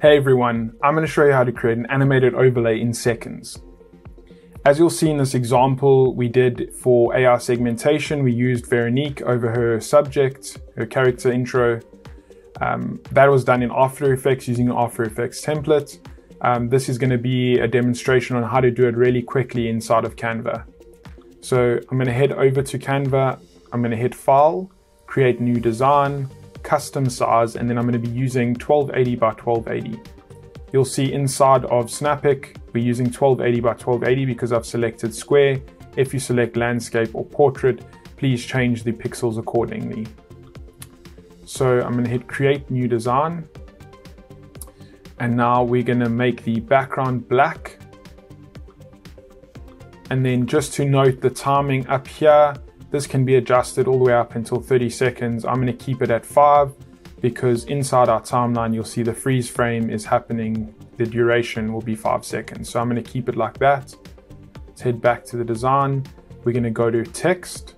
Hey everyone, I'm going to show you how to create an animated overlay in seconds. As you'll see in this example we did for AR segmentation, we used Veronique over her subject, her character intro. Um, that was done in After Effects using an After Effects template. Um, this is going to be a demonstration on how to do it really quickly inside of Canva. So I'm going to head over to Canva, I'm going to hit File, Create New Design, custom size, and then I'm going to be using 1280 by 1280. You'll see inside of Snappic, we're using 1280 by 1280 because I've selected square. If you select landscape or portrait, please change the pixels accordingly. So I'm going to hit create new design. And now we're going to make the background black. And then just to note the timing up here, this can be adjusted all the way up until 30 seconds. I'm going to keep it at 5 because inside our timeline you'll see the freeze frame is happening. The duration will be 5 seconds. So I'm going to keep it like that. Let's head back to the design. We're going to go to text.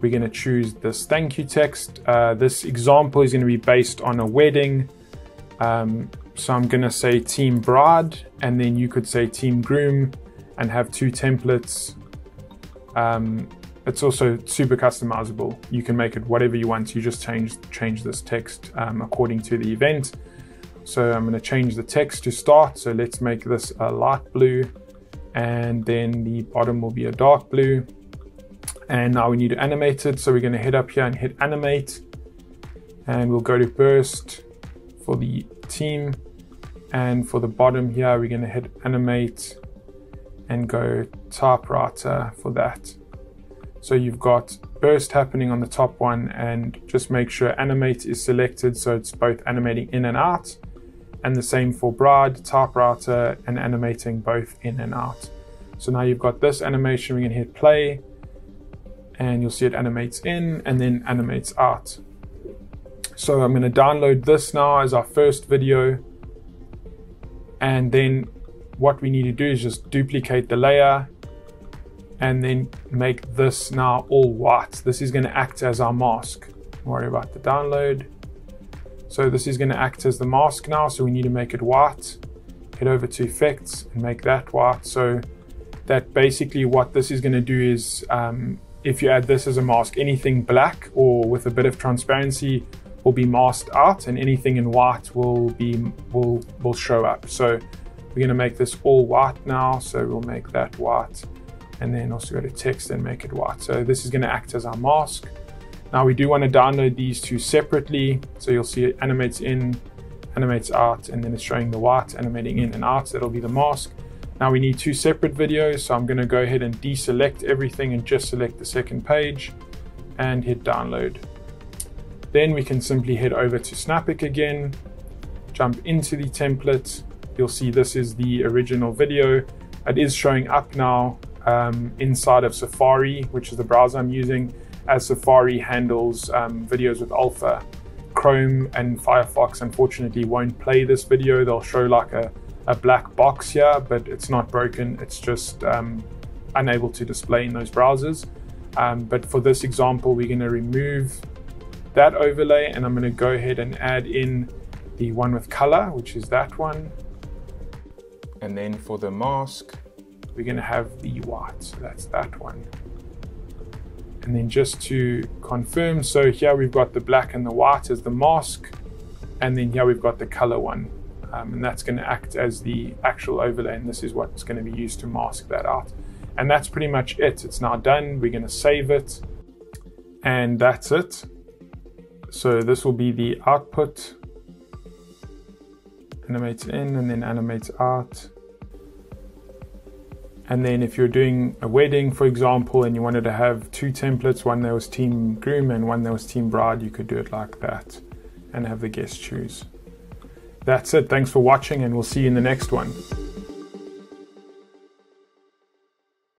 We're going to choose this thank you text. Uh, this example is going to be based on a wedding. Um, so I'm going to say team bride and then you could say team groom and have two templates. Um, it's also super customizable. You can make it whatever you want. You just change change this text um, according to the event. So I'm going to change the text to start. So let's make this a light blue and then the bottom will be a dark blue. And now we need to animate it. So we're going to head up here and hit animate and we'll go to burst for the team. And for the bottom here, we're going to hit animate and go typewriter for that. So you've got burst happening on the top one and just make sure animate is selected so it's both animating in and out. And the same for bride, typewriter and animating both in and out. So now you've got this animation, we can hit play and you'll see it animates in and then animates out. So I'm going to download this now as our first video. And then what we need to do is just duplicate the layer and then make this now all white. This is going to act as our mask. Don't worry about the download. So this is going to act as the mask now. So we need to make it white. Head over to effects and make that white. So that basically what this is going to do is um, if you add this as a mask, anything black or with a bit of transparency will be masked out and anything in white will be will will show up. So we're going to make this all white now. So we'll make that white and then also go to text and make it white. So this is going to act as our mask. Now we do want to download these two separately. So you'll see it animates in, animates out, and then it's showing the white animating in and out. That'll be the mask. Now we need two separate videos. So I'm going to go ahead and deselect everything and just select the second page and hit download. Then we can simply head over to Snappic again, jump into the template. You'll see this is the original video. It is showing up now um, inside of Safari, which is the browser I'm using, as Safari handles um, videos with alpha. Chrome and Firefox unfortunately won't play this video. They'll show like a, a black box here, but it's not broken. It's just um, unable to display in those browsers. Um, but for this example, we're going to remove that overlay and I'm going to go ahead and add in the one with color, which is that one. And then for the mask, we're going to have the white. So that's that one. And then just to confirm, so here we've got the black and the white as the mask. And then here we've got the color one. Um, and that's going to act as the actual overlay. And this is what's going to be used to mask that out. And that's pretty much it. It's now done. We're going to save it. And that's it. So this will be the output. Animates in and then animates out. And then if you're doing a wedding, for example, and you wanted to have two templates, one that was team groom and one that was team bride, you could do it like that and have the guests choose. That's it. Thanks for watching and we'll see you in the next one.